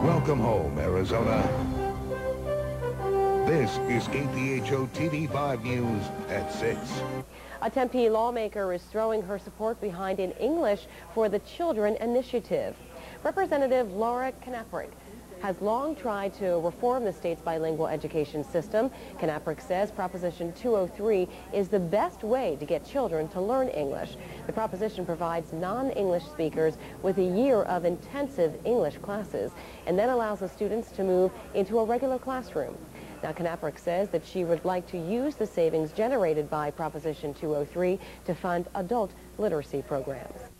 Welcome home, Arizona. This is KPHO TV 5 News at 6. A Tempe lawmaker is throwing her support behind an English for the Children initiative. Representative Laura Knaperek has long tried to reform the state's bilingual education system. Knaperek says Proposition 203 is the best way to get children to learn English. The proposition provides non-English speakers with a year of intensive English classes and then allows the students to move into a regular classroom. Now, Knaperek says that she would like to use the savings generated by Proposition 203 to fund adult literacy programs.